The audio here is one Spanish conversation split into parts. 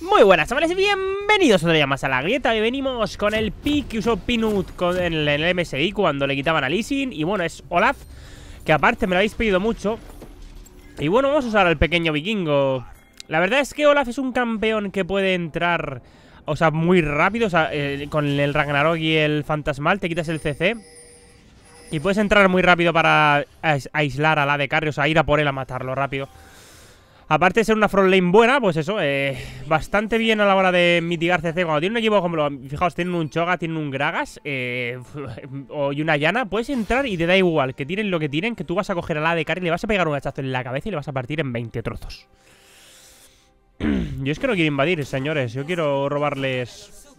Muy buenas chavales bienvenidos otro día más a la grieta. Y venimos con el pick que usó Pinut con, el, MSI cuando le quitaban a Lisin Y bueno, es Olaf, que aparte me lo habéis pedido mucho. Y bueno, vamos a usar al pequeño vikingo. La verdad es que Olaf es un campeón que puede entrar, o sea, muy rápido O sea, eh, con el Ragnarok y el Fantasmal te quitas el CC Y puedes entrar muy rápido para aislar a la de carry, o sea, ir a por él a matarlo rápido Aparte de ser una front lane buena, pues eso, eh, bastante bien a la hora de mitigar CC. Cuando tiene un equipo, como fijaos, tienen un Choga, tienen un Gragas eh, y una Yana, puedes entrar y te da igual que tienen lo que tienen, que tú vas a coger a la de carry, le vas a pegar un hachazo en la cabeza y le vas a partir en 20 trozos. Yo es que no quiero invadir, señores, yo quiero robarles...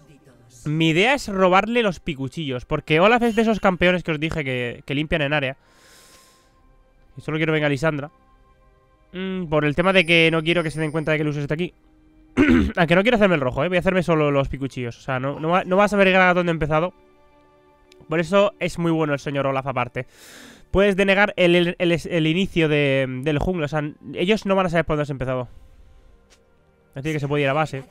Mi idea es robarle los picuchillos, porque Olaf es de esos campeones que os dije que, que limpian en área. Y solo quiero venga Lisandra. Mm, por el tema de que no quiero que se den cuenta de que uso está aquí. Aunque no quiero hacerme el rojo, ¿eh? Voy a hacerme solo los picuchillos. O sea, no, no, vas a ver dónde he empezado. Por eso es muy bueno el señor Olaf aparte. Puedes denegar el, inicio del jungla. O sea, ellos no van a saber por dónde has empezado. Así que se puede ir a base.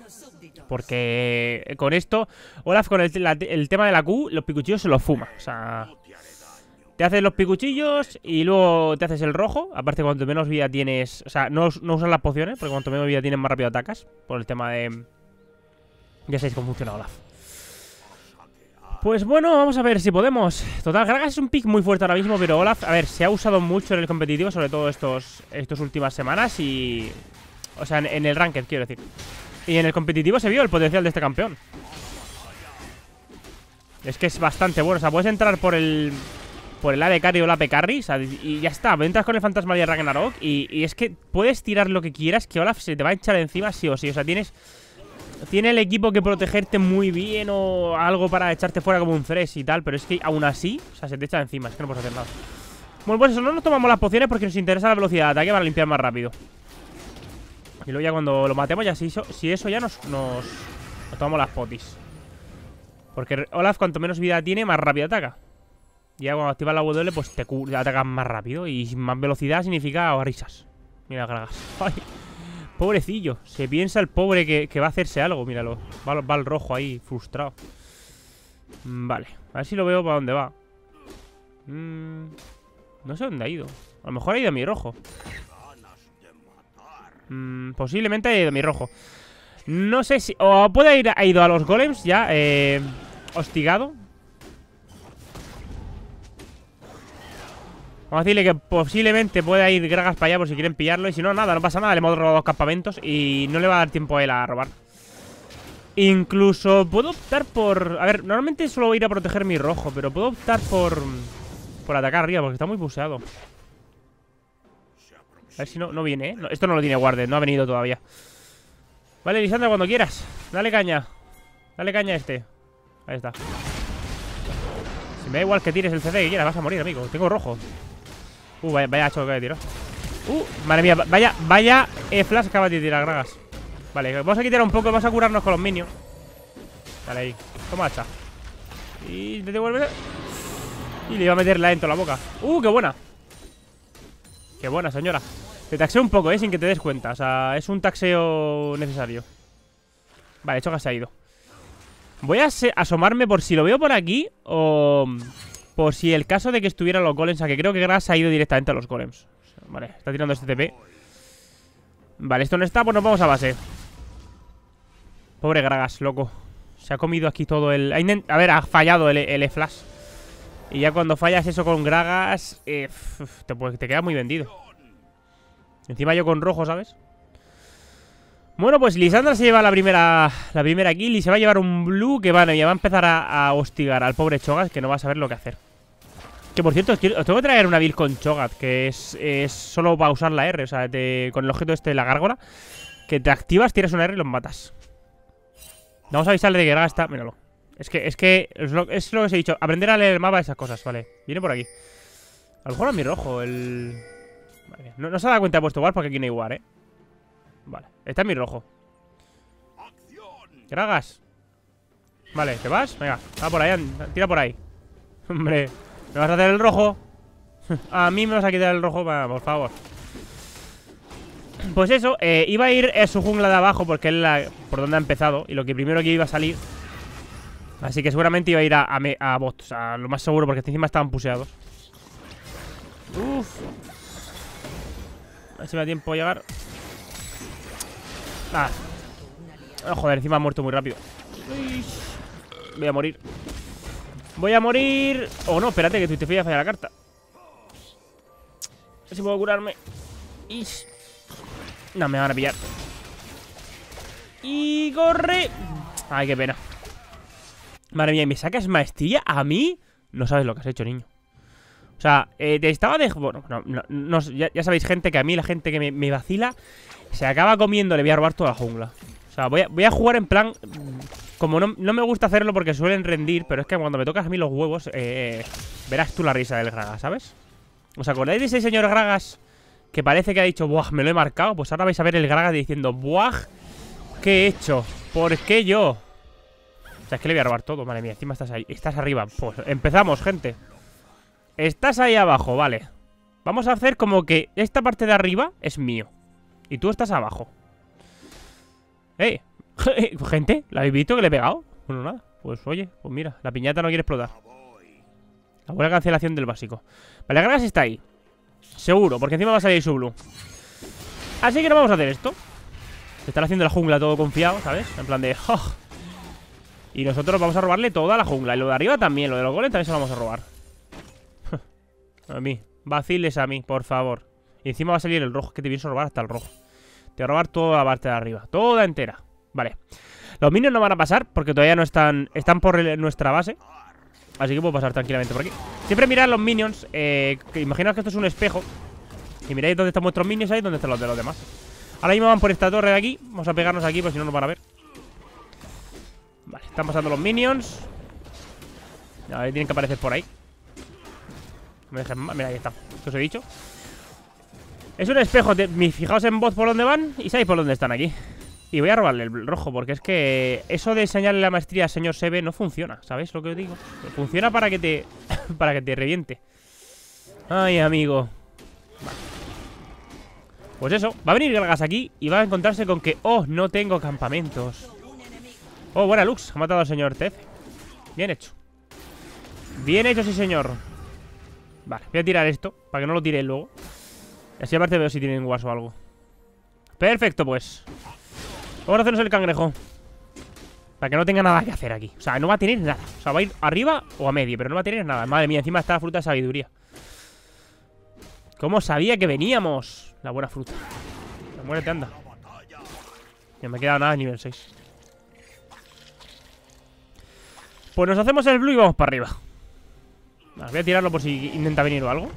Porque con esto, Olaf con el, el tema de la Q, los picuchillos se los fuma. O sea, te haces los picuchillos y luego te haces el rojo. Aparte, cuanto menos vida tienes... O sea, no, no usas las pociones, porque cuanto menos vida tienes, más rápido atacas. Por el tema de... Ya sabéis cómo funciona Olaf. Pues bueno, vamos a ver si podemos. Total, Gragas es un pick muy fuerte ahora mismo, pero Olaf, a ver, se ha usado mucho en el competitivo, sobre todo estos estas últimas semanas y... O sea, en, en el ranked, quiero decir. Y en el competitivo se vio el potencial de este campeón. Es que es bastante bueno, o sea, puedes entrar por el por el AD carry o el AP carry Y ya está, entras con el fantasma de Ragnarok y, y, es que puedes tirar lo que quieras Que Olaf se te va a echar encima sí o sí O sea, tienes... Tiene el equipo que protegerte muy bien o algo para echarte fuera como un Thresh y tal Pero es que aún así, o sea, se te echa encima Es que no puedes hacer nada. Bueno, pues eso, no nos tomamos las pociones porque nos interesa la velocidad de ataque para limpiar más rápido. Y luego ya cuando lo matemos ya si eso, si eso ya nos, nos tomamos las potis. Porque Olaf cuanto menos vida tiene, más rápido ataca ya cuando activas la W, pues te atacas más rápido. Y más velocidad significa risas. Mira, Gragas. ¡Ay! Pobrecillo. Se piensa el pobre que, va a hacerse algo. Míralo. Va, va, al rojo ahí, frustrado. Mm, vale. A ver si lo veo para dónde va. Mm, no sé dónde ha ido. A lo mejor ha ido a mi rojo. Mm, posiblemente ha ido a mi rojo. No sé si... O puede ir, ha ido a los golems ya. Eh, hostigado. Vamos a decirle que posiblemente pueda ir Gragas para allá por si quieren pillarlo. Y si no, nada, no pasa nada, le hemos robado dos campamentos Y no le va a dar tiempo a él a robar. Incluso puedo optar por... A ver, normalmente solo voy a ir a proteger mi rojo Pero puedo optar por... Por atacar arriba, porque está muy buseado A ver si no, no viene, ¿eh? esto no lo tiene guarde, no ha venido todavía. Vale, Lisandra, cuando quieras. Dale caña. Dale caña a este. Ahí está. Si me da igual que tires el CD que quieras, vas a morir, amigo. Tengo rojo Uh, vaya, vaya choque de tiro. Uh, madre mía, vaya, vaya e flash acaba de tirar, Gragas. Vale, vamos a quitar un poco, vamos a curarnos con los minions. Dale ahí, toma hacha. Y te devuelve. Y le iba a meter la dentro la boca. Uh, qué buena. Qué buena, señora. Te taxeo un poco, eh, sin que te des cuenta. O sea, es un taxeo necesario. Vale, Choga se ha ido. Voy a asomarme por si lo veo por aquí O... Por si el caso de que estuvieran los golems, a que creo que Gras ha ido directamente a los golems. Vale, está tirando este TP. Vale, esto no está, pues nos vamos a base. Pobre Gragas, loco. Se ha comido aquí todo el... A ver, ha fallado el, el E-Flash. Y ya cuando fallas eso con Gragas, eh, te, te queda muy vendido. Encima yo con rojo, ¿sabes? Bueno, pues Lisandra se lleva la primera la primera kill y se va a llevar un blue que bueno, ya va a empezar a, hostigar al pobre Chogas que no va a saber lo que hacer. Que por cierto, os, tengo que traer una build con Chogat, que es, es solo para usar la R, o sea, con el objeto este de la gárgola, que te activas, tiras una R y los matas. Vamos a avisarle de que está... Míralo. Es que, es que, es lo, que os he dicho, aprender a leer el mapa, esas cosas, vale. Viene por aquí. A lo mejor a mi rojo, el... no, se ha dado cuenta de puesto igual porque aquí no hay igual, eh. Vale, está en mi rojo. Gragas. Vale, ¿te vas? Venga, va por ahí, tira por ahí. Hombre. ¿Me vas a hacer el rojo? a mí me vas a quitar el rojo, por favor Pues eso, eh, iba a ir a su jungla de abajo porque es la, por donde ha empezado y lo que primero que iba a salir. Así que seguramente iba a ir a, a, bot, o sea, lo más seguro porque encima estaban puseados. Uf. A ver si me da tiempo a llegar. Ah. Oh, joder, encima ha muerto muy rápido. Voy a morir. Voy a morir. Oh, no, espérate, que te falla la carta. A ver si puedo curarme. Ish. No, me van a pillar. Y corre. Ay, qué pena. Madre mía, ¿me sacas maestría a mí? No sabes lo que has hecho, niño. O sea, eh, te estaba de... Bueno, no, ya, sabéis, gente, que a mí la gente que me, vacila se acaba comiendo, le voy a robar toda la jungla. O sea, voy a jugar en plan... Como no, me gusta hacerlo porque suelen rendir, pero es que cuando me tocas a mí los huevos, eh, verás tú la risa del Gragas, ¿sabes? ¿Os acordáis de ese señor Gragas que parece que ha dicho, buah, me lo he marcado. Pues ahora vais a ver el Gragas diciendo, buah, ¿qué he hecho? ¿Por qué yo? O sea, es que le voy a robar todo, madre mía, encima estás ahí, estás arriba. Pues empezamos, gente. Estás ahí abajo, vale. Vamos a hacer como que esta parte de arriba es mío. Y tú estás abajo. ¡Eh! gente, ¿la habéis visto que le he pegado? Bueno, nada. Pues oye, pues mira, la piñata no quiere explotar. La buena cancelación del básico. Vale, Gragas está ahí. Seguro, porque encima va a salir su blue Así que no vamos a hacer esto Se están haciendo la jungla todo confiado, ¿sabes? En plan de... Y nosotros vamos a robarle toda la jungla Y lo de arriba también, lo de los golems también se lo vamos a robar A mí Vaciles a mí, por favor Y encima va a salir el rojo, que te vienes a robar hasta el rojo Te voy a robar toda la parte de arriba Toda entera, vale. Los minions no van a pasar porque todavía no están Están por nuestra base. Así que puedo pasar tranquilamente por aquí. Siempre mirad los minions eh, Imaginaos que esto es un espejo. Y miráis dónde están vuestros minions ahí Dónde están los de los demás. Ahora mismo van por esta torre de aquí. Vamos a pegarnos aquí Porque si no nos van a ver. Vale, están pasando los minions. Ahí tienen que aparecer por ahí. Me dejen más. Mira, ahí está. ¿Qué os he dicho? Es un espejo Fijaos en voz por dónde van Y sabéis por dónde están aquí y voy a robarle el rojo, porque es que eso de enseñarle la maestría al señor Sebe no funciona, ¿sabéis lo que os digo? Funciona para que te para que te reviente. Ay, amigo. Pues eso, va a venir Galgas aquí y va a encontrarse con que, oh, no tengo campamentos. Oh, buena Lux, ha matado al señor Tef. Bien hecho. Bien hecho, sí, señor. Vale, voy a tirar esto, para que no lo tire luego. Así aparte veo si tienen guas o algo. Perfecto, pues. Vamos a hacernos el cangrejo. Para que no tenga nada que hacer aquí. O sea, no va a tener nada. O sea, va a ir arriba o a medio Pero no va a tener nada. Madre mía, encima está la fruta de sabiduría. ¿Cómo sabía que veníamos? La buena fruta. Muérete, anda. No me queda nada nivel 6 Pues nos hacemos el blue y vamos para arriba. Voy a tirarlo por si intenta venir o algo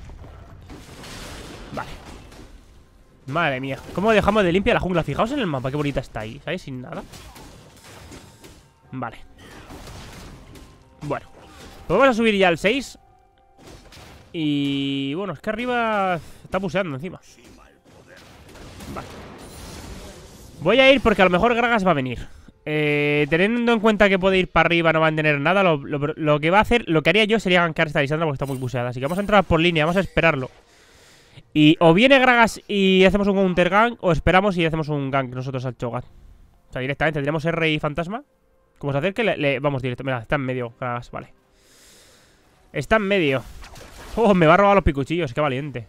Madre mía. ¿Cómo dejamos de limpia la jungla? Fijaos en el mapa, qué bonita está ahí ¿Sabes? Sin nada. Vale. Bueno Pues vamos a subir ya al 6 Y... Bueno, es que arriba Está puseando encima. Vale. Voy a ir porque a lo mejor Gragas va a venir. Eh, teniendo en cuenta que puede ir para arriba No va a tener nada lo, que va a hacer, lo que haría yo sería gankar esta Lisandra Porque está muy puseada. Así que vamos a entrar por línea, vamos a esperarlo y o viene Gragas y hacemos un counter gang, o esperamos y hacemos un gank nosotros al Chogat. O sea, directamente tenemos R y Fantasma. Como se acerque, le, le vamos directo. Mira, está en medio, Gragas, vale. Está en medio. Oh, me va a robar los picuchillos, qué valiente.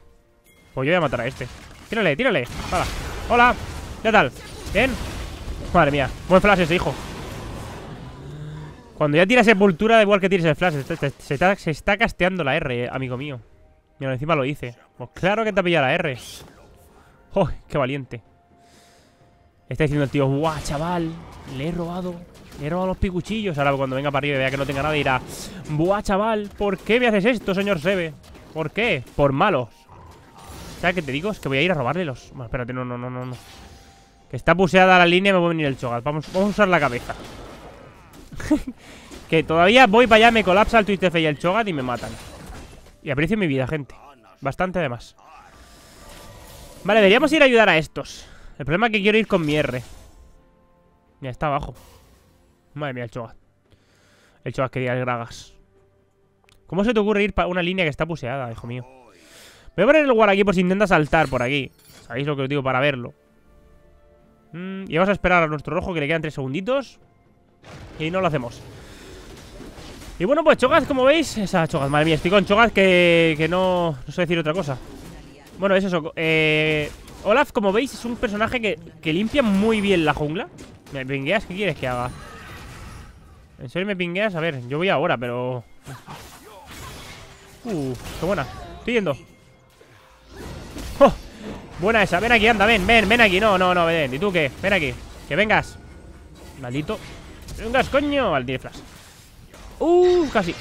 Pues yo voy a matar a este. Tírale, tírale. Hola. Hola. ¿Qué tal? ¿Bien? Madre mía. Buen flash ese, hijo. Cuando ya tira sepultura, da igual que tires el flash. Se está, se está casteando la R, eh, amigo mío. Mira, encima lo hice. Pues claro que te ha pillado la R. ¡Oh, qué valiente! Está diciendo el tío, ¡guau, chaval! Le he robado, le he robado los picuchillos. Ahora cuando venga para arriba y vea que no tenga nada dirá, ¡buah, chaval! ¿Por qué me haces esto, señor Sebe? ¿Por qué? Por malos. ¿Sabes qué te digo? Es que voy a ir a robarle los... Bueno, espérate, no, no, no, no, no. Que está puseada la línea y me voy a venir el chogat. Vamos, vamos a usar la cabeza. que todavía voy para allá, me colapsa el Twitter y el chogat y me matan. Y aprecio mi vida, gente Bastante además Vale, deberíamos ir a ayudar a estos El problema es que quiero ir con mi R Mira, está abajo Madre mía, el Chogat El Chogat quería el Gragas ¿Cómo se te ocurre ir para una línea que está puseada, hijo mío? Voy a poner el lugar aquí por si intenta saltar por aquí ¿Sabéis lo que os digo para verlo? Mm, y vamos a esperar a nuestro rojo que le quedan tres segunditos. Y no lo hacemos. Y bueno, pues Chogas, como veis, esa Chogas, madre mía, estoy con Chogas que, que no, no sé decir otra cosa. Bueno, es eso. Eh, Olaf, como veis, es un personaje que, que limpia muy bien la jungla. ¿Me pingueas? ¿Qué quieres que haga? ¿En serio me pingueas? A ver, yo voy ahora, pero... Uh, qué buena. Estoy yendo. ¡Oh! Buena esa. Ven aquí, anda, ven, ven, ven aquí. No, no, no, ven. ¿Y tú qué? Ven aquí. Que vengas. Maldito. Vengas, coño. Tiene flash. Uh, casi.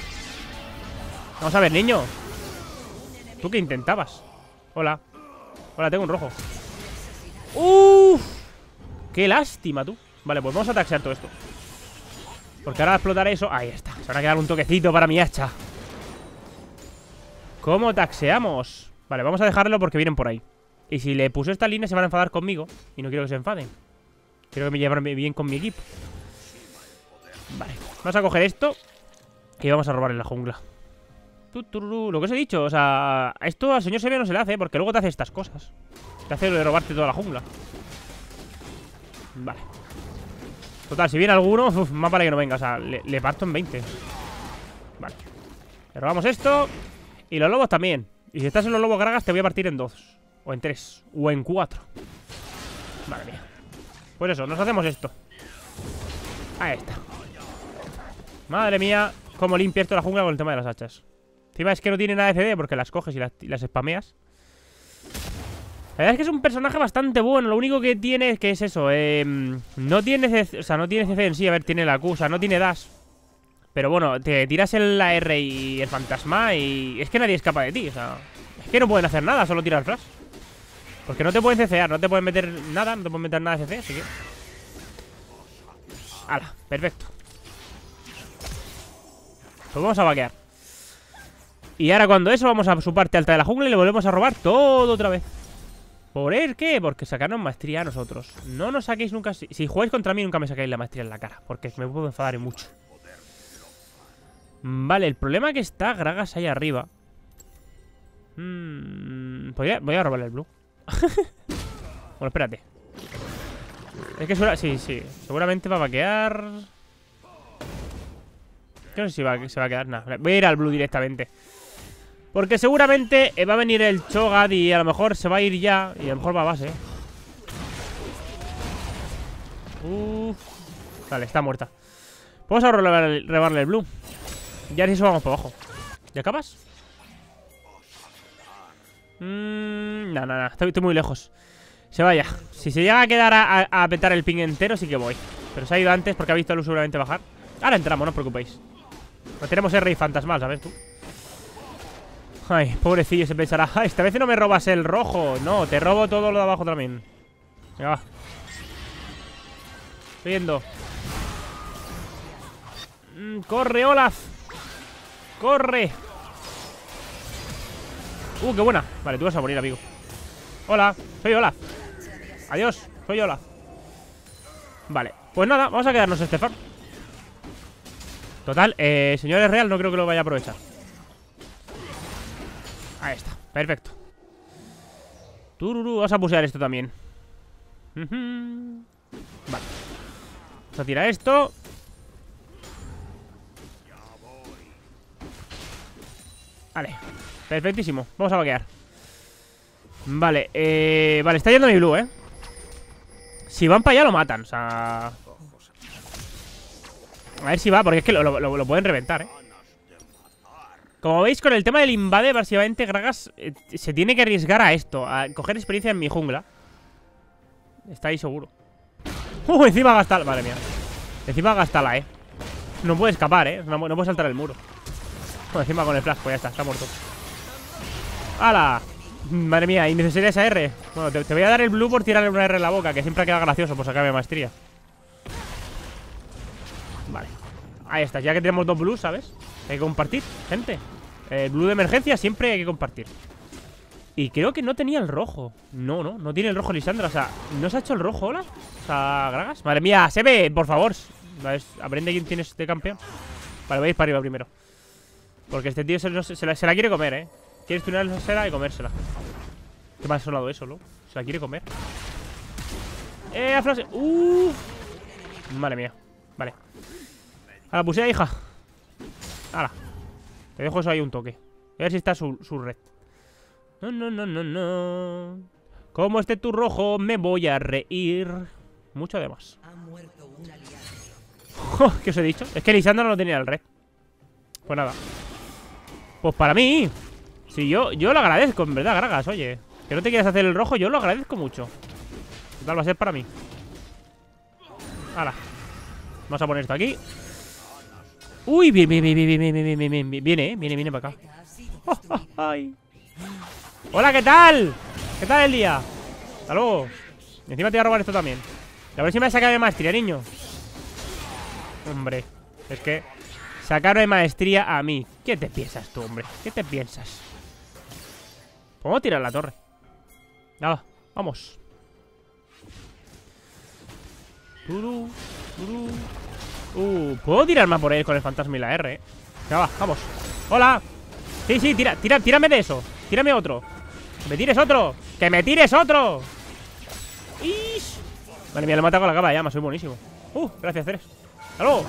Vamos a ver, niño. ¿Tú qué intentabas? Hola. Hola, tengo un rojo. ¡Uf! ¡Qué lástima, tú! Vale, pues vamos a taxear todo esto. Porque ahora explotar eso. Ahí está. Se van a quedar un toquecito para mi hacha. ¿Cómo taxeamos? Vale, vamos a dejarlo porque vienen por ahí. Y si le puse esta línea se van a enfadar conmigo. Y no quiero que se enfaden. Quiero que me lleven bien con mi equipo. Vale. Vamos a coger esto. Y vamos a robar en la jungla. Lo que os he dicho, o sea, esto al señor Sevilla no se le hace porque luego te hace estas cosas. Te hace lo de robarte toda la jungla. Vale. Total, si viene alguno, uf, más vale que no venga. O sea, le, parto en 20. Vale. Le robamos esto. Y los lobos también. Y si estás en los lobos gragas, te voy a partir en dos. O en tres. O en cuatro. Madre mía. Pues eso, nos hacemos esto. Ahí está. Madre mía, cómo limpia esto la jungla con el tema de las hachas. Encima es que no tiene nada de CD porque las coges y las, y las spameas. La verdad es que es un personaje bastante bueno. Lo único que tiene es que es eso. Eh, no tiene o sea, no tiene CC en sí. A ver, tiene la Q, o sea, no tiene dash. Pero bueno, te tiras el R y el fantasma y es que nadie escapa de ti. O sea, es que no pueden hacer nada, solo tirar flash. Porque no te pueden CCar, no te pueden meter nada, no te pueden meter nada de CC, así que. Hala, perfecto. Pues vamos a vaquear. Y ahora cuando eso vamos a su parte alta de la jungla y le volvemos a robar todo otra vez. ¿Por el qué? Porque sacaron maestría a nosotros. No nos saquéis nunca... Si, si jugáis contra mí nunca me saquéis la maestría en la cara. Porque me puedo enfadar mucho. Vale, el problema que está Gragas ahí arriba. Mm, voy a robarle el blue. bueno, espérate. Es que suena... Sí, sí. Seguramente va a vaquear... No sé si va, se va a quedar. Nada, voy a ir al blue directamente. Porque seguramente eh, va a venir el Chogad y a lo mejor se va a ir ya. Y a lo mejor va a base. Uf. Vale, está muerta. Vamos a rebarle el blue. Ya eso vamos por abajo. ¿Ya acabas? Mmm. No, no, no. Estoy, muy lejos. Se vaya. Si se llega a quedar a, petar el ping entero, sí que voy. Pero se ha ido antes porque ha visto a Luz seguramente bajar. Ahora entramos, no os preocupéis. No tenemos R y fantasmal, ¿sabes tú? Ay, pobrecillo, se pensará esta vez no me robas el rojo No, te robo todo lo de abajo también. Venga, va. Estoy yendo. Mm, Corre, Olaf. Corre. Uh, qué buena. Vale, tú vas a morir, amigo. Hola, soy Olaf. Adiós, soy Olaf. Vale, pues nada, vamos a quedarnos Estefan Total, eh, señores real no creo que lo vaya a aprovechar. Ahí está, perfecto. Tururu, vamos a pusear esto también. Vale. Vamos a tirar esto. Vale, perfectísimo. Vamos a vaquear. Vale, eh, vale, está yendo mi blue, eh. Si van para allá lo matan, o sea A ver si va, porque es que lo pueden reventar, eh como veis, con el tema del invade, básicamente Gragas eh, se tiene que arriesgar a esto, a coger experiencia en mi jungla. Está ahí seguro. ¡Uh! Encima Gastala. Madre mía. Encima Gastala, eh. No puede escapar, eh. No, puede saltar el muro. encima con el flash, pues ya está, está muerto. ¡Hala! Madre mía, innecesaria esa R. Bueno, te, voy a dar el blue por tirarle una R en la boca, que siempre queda gracioso por sacarme maestría. Ahí está, ya que tenemos dos blues, ¿sabes? Hay que compartir, gente El blue de emergencia siempre hay que compartir Y creo que no tenía el rojo No, no, no tiene el rojo Lisandra O sea, ¿no se ha hecho el rojo, hola? O sea, Gragas Madre mía, se ve, por favor Aprende quién tienes este campeón Vale, voy a ir para arriba primero Porque este tío se, la, quiere comer, eh Quieres tunear la seda y comérsela Qué mal sonado eso, ¿no? Se la quiere comer ¡Eh, Flash! ¡Uh! Madre mía. Vale. A la pusea, hija. ¡Hala! Te dejo eso ahí un toque. A ver si está su, su red. No, no, no, no, no. Como esté tu rojo, me voy a reír. Mucho además. ¿Qué os he dicho? Es que Lisandra no tenía el red. Pues nada. Pues para mí. Si yo, yo lo agradezco, en verdad, Gragas, oye. Que no te quieras hacer el rojo, yo lo agradezco mucho. Total, va a ser para mí. Hala. Vamos a poner esto aquí. Uy, viene, viene, viene, viene, viene, viene, viene, viene, viene para acá. ay. Hola, ¿qué tal? ¿Qué tal el día? Hasta luego. Y encima te voy a robar esto también. A ver si saca de maestría, niño. Hombre, es que sacar de maestría a mí. ¿Qué te piensas tú, hombre? ¿Qué te piensas? ¿Puedo tirar la torre? Nada, vamos. Uh, ¿puedo tirar más por él con el fantasma y la R? Eh? va, vamos. ¡Hola! Sí, sí, tira, tira, tírame de eso. Tírame otro. ¡Que me tires otro! ¡Que me tires otro! ¡Ish! Vale, mía, lo he matado con la capa ya, soy buenísimo. Uh, gracias, Ceres. ¡Halo!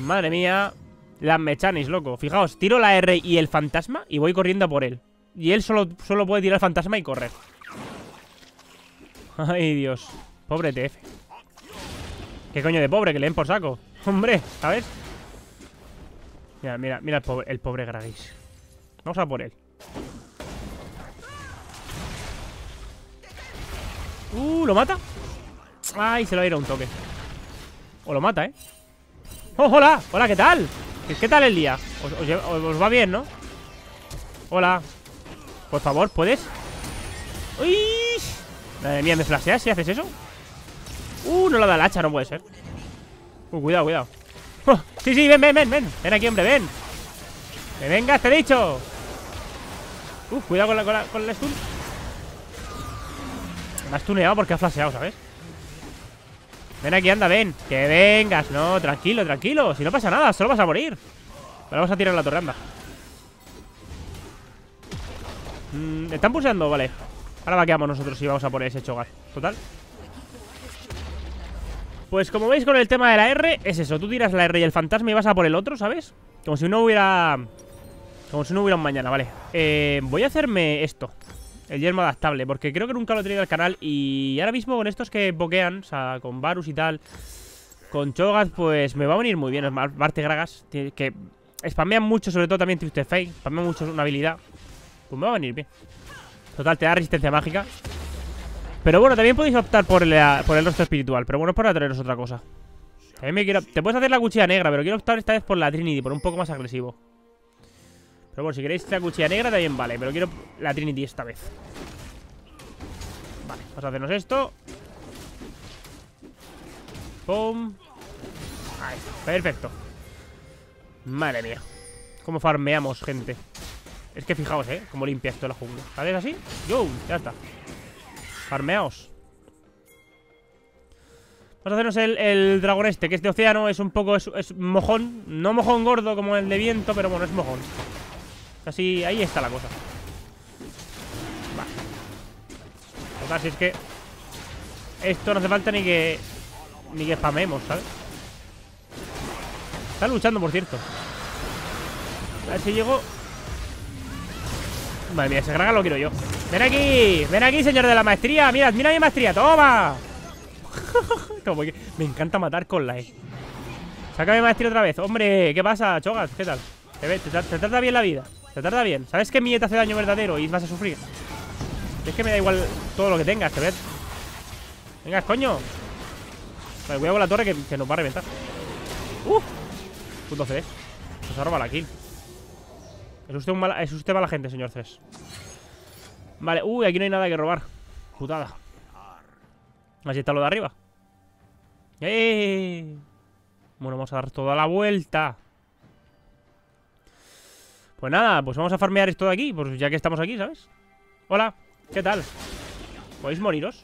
Madre mía. Las mechanis, loco. Fijaos, tiro la R y el fantasma y voy corriendo por él. Y él solo, solo puede tirar el fantasma y correr. Ay, Dios. Pobre TF. ¿Qué coño de pobre? Que le den por saco. Hombre, ¿sabes? Mira, mira, mira el pobre, el pobre Gragis. Vamos a por él. Uh, ¿lo mata? Ay, se lo va a ir a un toque. O lo mata, ¿eh? ¡Oh, hola! Hola, ¿qué tal? ¿Qué, tal el día? Os, va bien, ¿no? Hola Por favor, ¿puedes? ¡Uy! Madre mía, ¿me flasheas si haces eso? Uh, no la da el hacha, no puede ser. Uh, cuidado, cuidado. Oh, Sí, sí, ven, ven, ven, ven. Ven aquí, hombre, ven. ¡Me vengas, te he dicho! Uh, cuidado con la, con la, con la stun. Me ha stuneado porque ha flasheado, ¿sabes? Ven aquí, anda, ven. Que vengas, no, tranquilo, tranquilo. Si no pasa nada, solo vas a morir. Vale, vamos a tirar la torre, anda. Mm, Están pulsando, vale. Ahora vaqueamos nosotros y vamos a poner ese chogar. Total Pues como veis con el tema de la R Es eso, tú tiras la R y el fantasma y vas a por el otro, ¿sabes? Como si no hubiera... Como si no hubiera un mañana, vale. Eh, Voy a hacerme esto el yermo adaptable, porque creo que nunca lo he tenido al canal Y ahora mismo con estos que boquean, o sea, con Varus y tal Con Cho'Gath, pues me va a venir muy bien. Marte Gragas, que spamean mucho, sobre todo también Twisted Fate Spamean mucho una habilidad Pues me va a venir bien. Total, te da resistencia mágica Pero bueno, también podéis optar por, el rostro espiritual Pero bueno, es para traeros otra cosa. También me quiero... Te puedes hacer la cuchilla negra, pero quiero optar esta vez por la Trinity Por un poco más agresivo. Pero bueno, si queréis la cuchilla negra también vale Pero quiero la Trinity esta vez. Vale, vamos a hacernos esto. Pum. Ahí, perfecto. Madre mía Cómo farmeamos, gente. Es que fijaos, eh, cómo limpia esto la jungla. ¿Sabes así? Yo, ya está Farmeaos Vamos a hacernos el, el, dragón este Que este océano es un poco, es, es mojón. No mojón gordo como el de viento Pero bueno, es mojón. Así, ahí está la cosa. Vale. Total, si es que Esto no hace falta ni que Ni que spamemos, ¿sabes? Está luchando, por cierto. A ver si llego Madre mía, ese graga lo quiero yo Ven aquí, ven aquí, señor de la maestría Mira, mira mi maestría, toma me encanta matar con la E Saca mi maestría otra vez Hombre, ¿qué pasa, Chogas? ¿Qué tal? ¿Te, te, te trata bien la vida? Te trata bien. ¿Sabes que mi te hace daño verdadero y vas a sufrir? Es que me da igual todo lo que tengas, te ves. Venga, coño. Vale, cuidado con la torre que, nos va a reventar. ¡Uh! Puto C. Nos ha robado la kill. Es usted, un es usted mala gente, señor Ces. Vale, uy, aquí no hay nada que robar. Putada. Así está lo de arriba. ¡Eh! Bueno, vamos a dar toda la vuelta. Pues nada, pues vamos a farmear esto de aquí Pues ya que estamos aquí, ¿sabes? Hola, ¿qué tal? ¿Podéis moriros?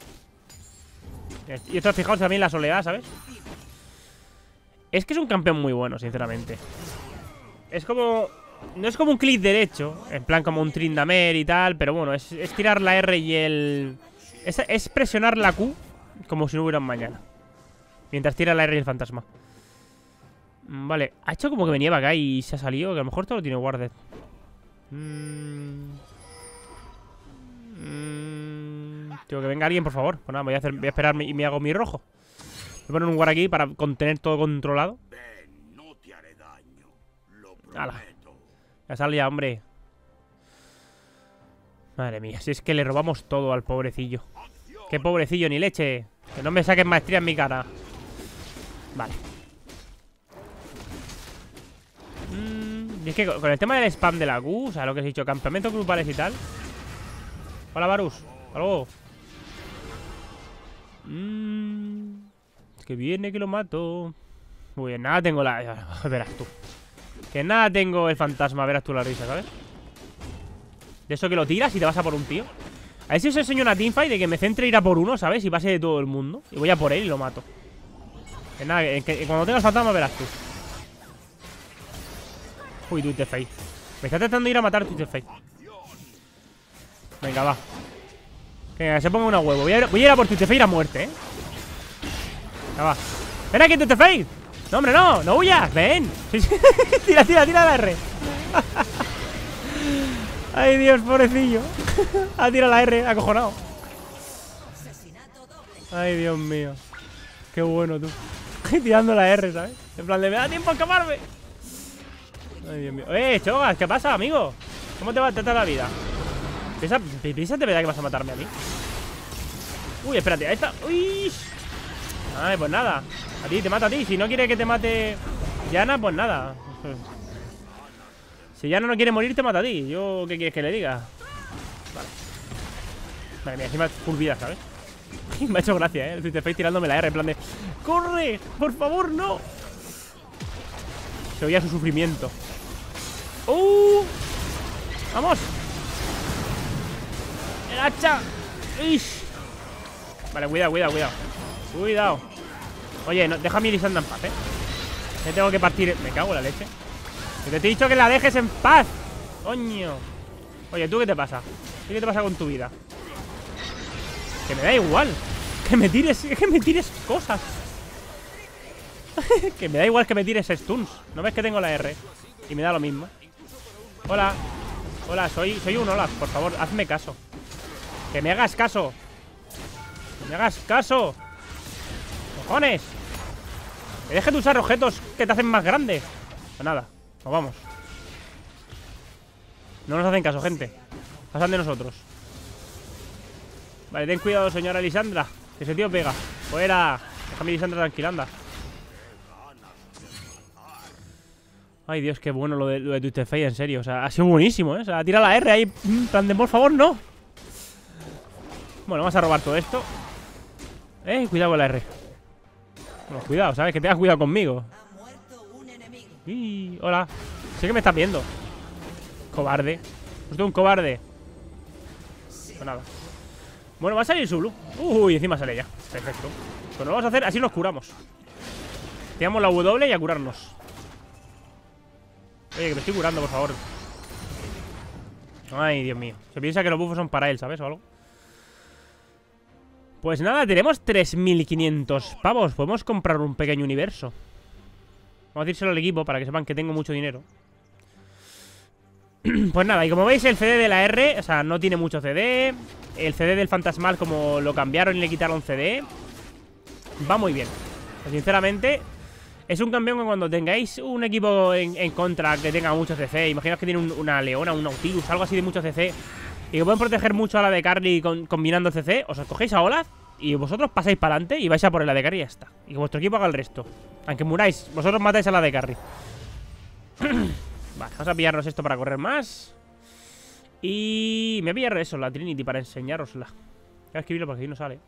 Y esto, fijaos también la soledad, ¿sabes? Es que es un campeón muy bueno, sinceramente Es como... No es como un clic derecho En plan como un Trindamer y tal Pero bueno, es, tirar la R y el... Es, es presionar la Q como si no hubiera un mañana. Mientras tira la R y el fantasma. Mm, Vale, ha hecho como que venía para acá y se ha salido. Que a lo mejor todo lo tiene guarded. Mm. Mm. Tengo que venga alguien, por favor. Pues nada, voy a, hacer, voy a esperar y me hago mi rojo. Voy a poner un guard aquí para contener todo controlado. Ven, no te haré daño. Lo Ala. Ya sal ya, hombre. Madre mía, si es que le robamos todo al pobrecillo. ¡Qué pobrecillo, ni leche! Que no me saquen maestría en mi cara. Vale. Mm, y es que con el tema del spam de la Q, o sea, lo que has dicho, campamentos grupales y tal. Hola, Varus. Luego. Mm, es que viene que lo mato. Muy bien, nada tengo la... Verás tú. Que nada tengo el fantasma, verás tú la risa, ¿sabes? De eso que lo tiras y te vas a por un tío. A ver si os enseño una teamfight de que me centre ir a por uno, ¿sabes? Y pase de todo el mundo. Y voy a por él y lo mato. Que nada, que, que cuando tengas fantasma verás tú. Uy, Twitter Face. Me está tratando de ir a matar Twitter Face. Venga, va. Que se ponga una huevo. Voy a, ir, a ir a por Twitter Face a muerte, ¿eh? Venga, va. Ven aquí, Twitter Face. No, hombre, no. No huyas. Ven. Tira, tira, tira la R. Ay, Dios, pobrecillo. ha tirado la R, acojonado. Ay, Dios mío. Qué bueno, tú. Tirando la R, ¿sabes? En plan, de me da tiempo a escaparme. Ay, Dios mío. Eh, Chogas, ¿qué pasa, amigo? ¿Cómo te va a tratar la vida? ¿Piensas piensas de verdad que vas a matarme a mí? Uy, espérate, ahí está. Uy. Ay, pues nada. A ti, te mato a ti. Si no quiere que te mate Yana, pues nada. Si Yana no quiere morir, te mata a ti. Yo, ¿qué quieres que le diga? Vale. Vale, mira, encima full vida, ¿sabes? Me ha hecho gracia, ¿eh? El Twitter Face tirándome la R en plan de ¡Corre! ¡Por favor, no! Se oía su sufrimiento ¡Uh! ¡Vamos! ¡El hacha! ¡Ish! Vale, cuidado, cuidado, cuidado Cuidado Oye, no, deja mi Lisandra en paz, ¿eh? Me tengo que partir. Me cago en la leche. Que te he dicho que la dejes en paz Coño. Oye, ¿tú qué te pasa? ¿Qué te pasa con tu vida? Que me da igual. Que me tires, que me tires cosas. Que me da igual que me tires stuns. ¿No ves que tengo la R? Y me da lo mismo. Hola. Hola, soy, soy un Olaf, por favor, hazme caso. Que me hagas caso. Que me hagas caso ¡Cojones! Que de usar objetos que te hacen más grande. Pues nada, nos vamos. No nos hacen caso, gente. Pasan de nosotros. Vale, ten cuidado, señora Lisandra Que ese tío pega. Fuera. Déjame Lisandra tranquila, anda. Ay, Dios, qué bueno lo de, lo de Twitter Face, en serio. O sea, ha sido buenísimo, ¿eh? O sea, tira la R ahí En plan de, por favor, no Bueno, vamos a robar todo esto. Eh, cuidado con la R Bueno, cuidado, ¿sabes? Que tengas cuidado conmigo. Y, Hola. Sé que me estás viendo. Cobarde. Usted un cobarde. Pues nada. Bueno, va a salir Zulu. Uy, encima sale ya Perfecto. Pues lo vamos a hacer, así nos curamos. Tiramos la W y a curarnos. Oye, que me estoy curando, por favor. Ay, Dios mío. Se piensa que los buffos son para él, ¿sabes? O algo Pues nada, tenemos 3.500 pavos. Podemos comprar un pequeño universo. Vamos a decírselo al equipo para que sepan que tengo mucho dinero. Pues nada, y como veis el CD de la R O sea, no tiene mucho CD El CD del Fantasmal como lo cambiaron y le quitaron CD Va muy bien. Sinceramente es un campeón que cuando tengáis un equipo en, en contra que tenga mucho CC, imaginaos que tiene un- una leona, un nautilus, algo así de mucho CC, y que pueden proteger mucho a la de Carly con- combinando CC, os escogéis a Olaf y vosotros pasáis para adelante y vais a por de Carry y ya está. Y que vuestro equipo haga el resto. Aunque muráis, vosotros matáis a la de Carry. vale, vamos a pillarnos esto para correr más. Y me voy a pillar eso, la Trinity, para enseñárosla. Voy a escribirlo porque aquí no sale.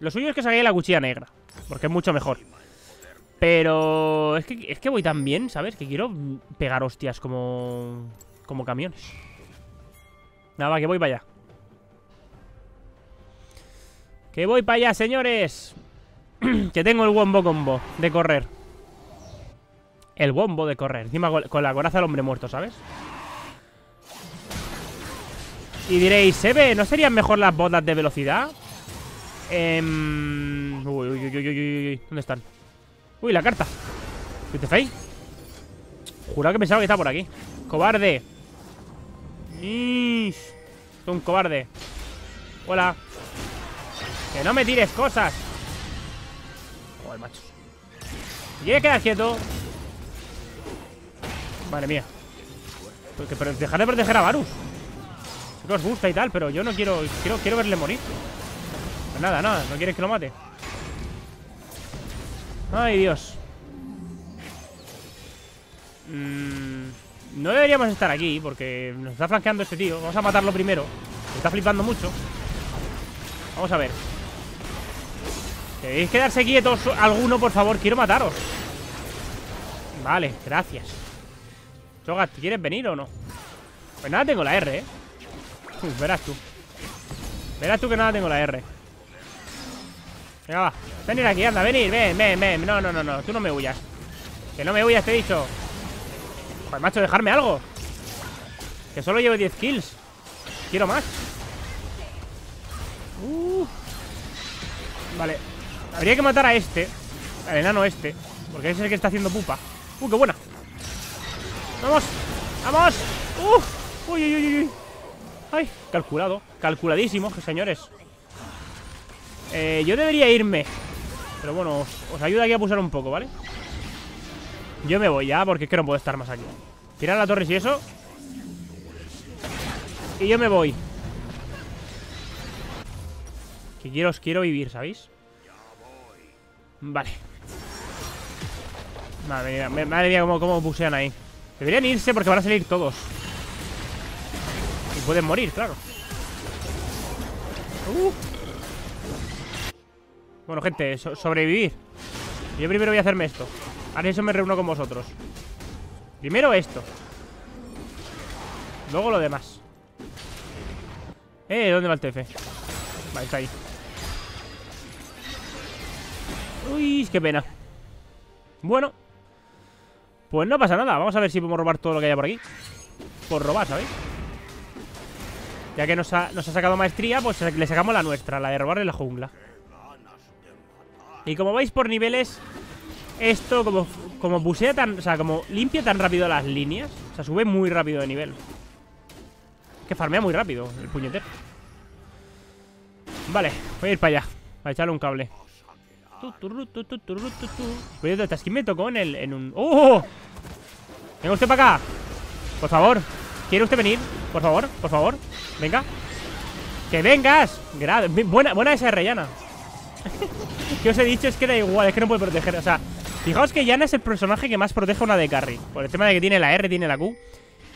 Lo suyo es que saquéis la cuchilla negra, porque es mucho mejor. Pero es que, es que voy tan bien, ¿sabes? Que quiero pegar hostias como, como camiones. Nada, que voy para allá. Que voy para allá, señores. que tengo el wombo combo de correr. El wombo de correr. Encima con, la coraza del hombre muerto, ¿sabes? Y diréis, ¿Sebe, ¿no serían mejor las botas de velocidad? Em, uy, uy, uy, uy, uy, ¿Dónde están? Uy, la carta ¿Twitefei? Jurado que pensaba que estaba por aquí ¡Cobarde! ¡Ish! Un cobarde. Hola. ¡Que no me tires cosas! Joder, macho. ¿Quiere quedar quieto? Madre mía. Porque, pero dejar de proteger a Varus. Sé os gusta y tal, pero yo no quiero Quiero, quiero verle morir. Pues nada, nada, no quieres que lo mate. Ay, Dios. Mmm no deberíamos estar aquí porque nos está flanqueando este tío. Vamos a matarlo primero. Me está flipando mucho. Vamos a ver. ¿Queréis quedarse quietos alguno, por favor? Quiero mataros. Vale, gracias. Chogat, ¿quieres venir o no? Pues nada, tengo la R, ¿eh? verás tú. Verás tú que nada tengo la R. Venga, va. Venir aquí, anda, venir, ven, ven, ven. No, no, no, no. Tú no me huyas. Que no me huyas, te he dicho. Joder, macho, dejarme algo Que solo llevo 10 kills Quiero más uh. Vale Habría que matar a este Al enano este Porque ese es el que está haciendo pupa Uh, qué buena ¡Vamos! ¡Vamos! ¡Uh! ¡Uy, uy, uy, uy! ¡Ay! Calculado Calculadísimo, señores eh, Yo debería irme Pero bueno, os, os ayuda aquí a pulsar un poco, ¿vale? Yo me voy ya porque es que no puedo estar más aquí. Tirar la torre y eso. Y yo me voy. Que quiero, quiero vivir, ¿sabéis? Vale. Madre mía, madre mía cómo, cómo pusean ahí. Deberían irse porque van a salir todos. Y pueden morir, claro. Uh. Bueno, gente, sobrevivir. Yo primero voy a hacerme esto Ahora eso me reúno con vosotros. Primero esto. Luego lo demás. Eh, ¿dónde va el TF? Vale, está ahí. Uy, qué pena. Bueno. Pues no pasa nada. Vamos a ver si podemos robar todo lo que haya por aquí. Por robar, ¿sabéis? Ya que nos ha, nos ha sacado maestría Pues le sacamos la nuestra La de robarle la jungla. Y como vais por niveles esto como, como tan... O sea, como limpia tan rápido las líneas O sea, sube muy rápido de nivel Que farmea muy rápido el puñetero Vale, voy a ir para allá Para echarle un cable Cuidado, esta skin me tocó en. En un... ¡Oh! Venga usted para acá Por favor ¿Quiere usted venir? Por favor, por favor Venga ¡Que vengas! Buena, buena esa rellana Que os he dicho es que da igual Es que no puede proteger O sea, Fijaos que Yana es el personaje que más protege una de carry Por el tema de que tiene la R, tiene la Q.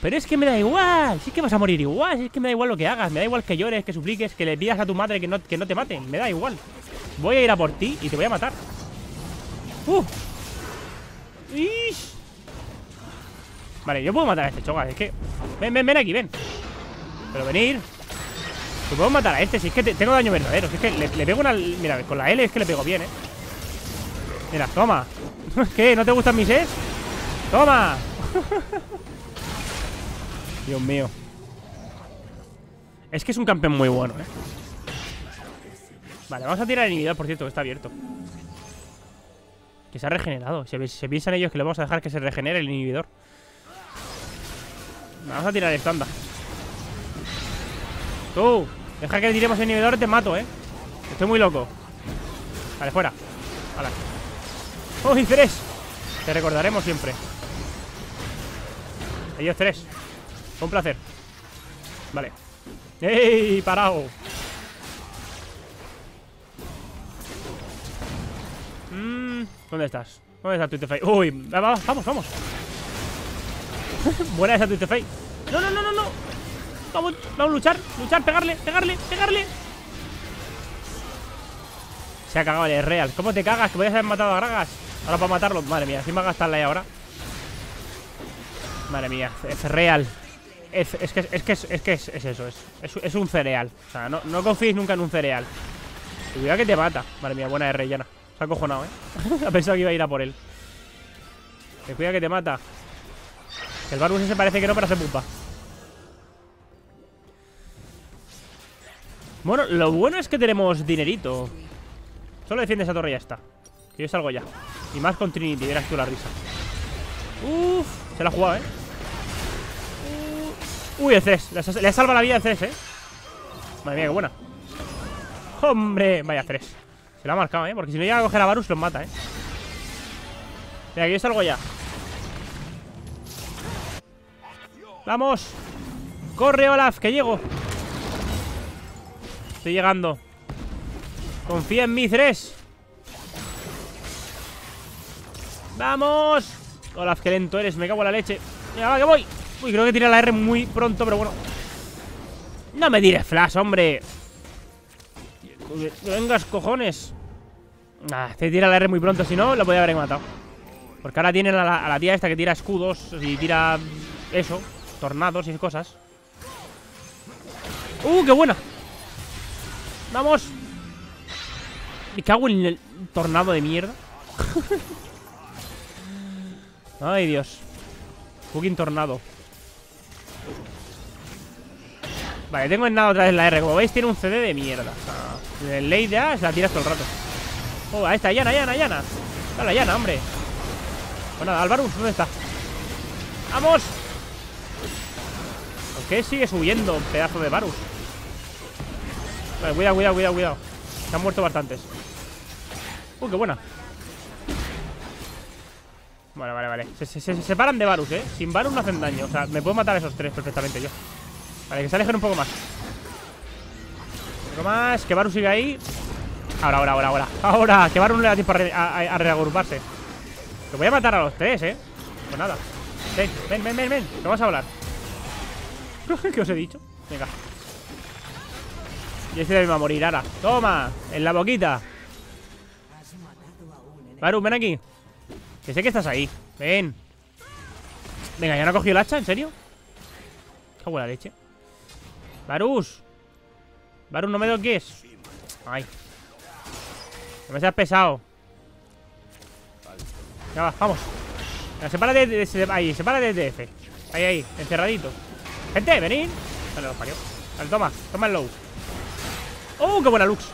Pero es que me da igual, si es que vas a morir igual. Si es que me da igual lo que hagas, me da igual que llores, que supliques Que le pidas a tu madre que no, que no te maten. Me da igual. Voy a ir a por ti y te voy a matar. ¡Uh! Vale, yo puedo matar a este choga Es que... Ven, ven, ven aquí, ven. Pero venir. Yo puedo matar a este, si es que tengo daño verdadero. Si es que le pego una... Mira, con la L es que le pego bien, eh. Mira, toma ¿Qué? ¿No te gustan mis es? ¡Toma! Dios mío Es que es un campeón muy bueno, ¿eh? Vale, vamos a tirar el inhibidor, por cierto, que está abierto Que se ha regenerado Se, se piensan ellos que le vamos a dejar que se regenere el inhibidor Vamos a tirar esto, anda Tú Deja que tiremos el inhibidor, te mato, ¿eh? Estoy muy loco Vale, fuera Vale ¡Uy, tres! Te recordaremos siempre Ellos tres Un placer Vale ¡Ey! ¡Parado! Mmm ¿Dónde estás? ¿Dónde está face? ¡Uy! Vamos, vamos, Buena esa face ¡No, no, no, no, no! Vamos, vamos a luchar Luchar, pegarle, pegarle, pegarle Se ha cagado el real ¿Cómo te cagas? Que podías haber matado a Gragas Ahora para matarlo, madre mía, encima gastarla ahí ahora. Madre mía, es real. Es, que, es, que, es, que es, eso, es, es, un cereal. O sea, no, no confíes nunca en un cereal. Cuidado que te mata. Madre mía, buena de rellana Se ha acojonado, eh Ha pensado que iba a ir a por él. Que cuida que te mata. El Barbus ese parece que no, pero hace pupa. Bueno, lo bueno es que tenemos dinerito. Solo defiende esa torre y ya está. Que yo salgo ya. Y más con Trinity, verás tú la risa. Uf, se la ha jugado, ¿eh? Uh, uy, el Ces. Le, le salva la vida el Ces, ¿eh? Madre mía, qué buena. Hombre, vaya Ces. Se la ha marcado, ¿eh? Porque si no llega a coger a Varus, los mata, ¿eh? Venga, que yo salgo ya. ¡Vamos! ¡Corre, Olaf! ¡Que llego! Estoy llegando Confía en mí, Tres ¡Vamos! Olaf, qué lento eres, me cago en la leche. Venga, va, que voy. Uy, creo que tiré la R muy pronto, pero bueno. No me tires flash, hombre. Vengas, cojones. Ah, te tira la R muy pronto, si no, lo podía haber matado. Porque ahora tienen a la, a la tía esta que tira escudos Y tira eso Tornados y cosas. ¡Uh, qué buena! ¡Vamos! Me cago en el tornado de mierda Ay, Dios. Fucking tornado Vale, tengo en nada otra vez la R. Como veis tiene un CD de mierda. El ley de A se la tiras todo el rato. Oh, ahí está, Yana, Yana, Yana Dale, Yana, hombre. Pues nada, Alvarus, ¿dónde está? ¡Vamos! ¿Por qué sigue subiendo, pedazo de Varus? Vale, cuidado, cuidado, cuidado, cuidado. Se han muerto bastantes. Uy, qué buena Vale, vale, vale. Se, separan de Varus, ¿eh? Sin Varus no hacen daño. O sea, me puedo matar a esos tres perfectamente yo. Vale, que se alejen un poco más. Un poco más Que Varus sigue ahí. Ahora, ahora, ahora, ahora. Ahora, que Varus no le da tiempo a, reagruparse. Te voy a matar a los tres, ¿eh? Pues nada. Ven, ven, ven, ven, ven. Te vas a hablar ¿Qué os he dicho? Venga. Y este va a morir ahora Toma, en la boquita. Varus, ven aquí Que sé que estás ahí. Ven. Venga, ¿ya no ha cogido el hacha? ¿En serio? Qué buena leche. Varus Varus, no me toques. Ay. No me seas pesado. Ya va, vamos. Venga, sepárate de, ahí, sepárate de DF Ahí, ahí, encerradito. Gente, venid. Vale, los parió. Vale, toma, toma el low. ¡Oh, qué buena lux!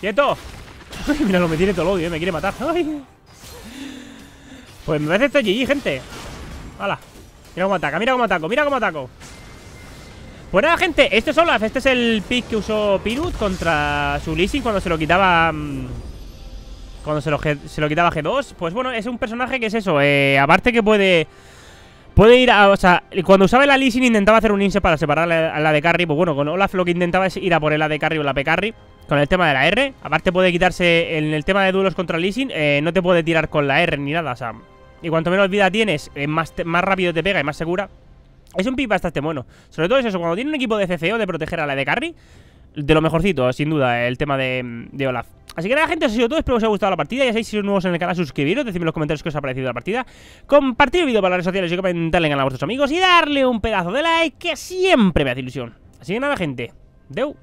¡Quieto! Mira, lo me tiene todo el odio, ¿eh? me quiere matar. Pues me parece esto GG, gente. ¡Hala! Mira cómo ataca, mira cómo ataco, mira cómo ataco. Pues nada, gente, este es Olaf. Este es el pick que usó Pirut contra su Lissing cuando se lo quitaba. Mm, cuando se lo, se lo quitaba G2. Pues bueno, es un personaje que es eso. Eh, aparte que puede. Puede ir a, o sea, cuando usaba la Lee intentaba hacer un inse para separar a la de carry Pues bueno, con Olaf lo que intentaba es ir a por el de carry o la P carry. Con el tema de la R Aparte puede quitarse, en el tema de duelos contra Lee eh, No te puede tirar con la R ni nada, o sea Y cuanto menos vida tienes, eh, más, más rápido te pega y más segura. Es un pick bastante bueno. Sobre todo es eso, cuando tiene un equipo de CCO de proteger a la de carry De lo mejorcito, sin duda, el tema de, de Olaf Así que nada, gente, eso ha sido todo. Espero que os haya gustado la partida. Ya sabéis, si sois nuevos en el canal, suscribiros, decidme en los comentarios qué os ha parecido la partida. Compartir el vídeo para las redes sociales y comentarle en a vuestros amigos. Y darle un pedazo de like que siempre me hace ilusión. Así que nada, gente. Deu.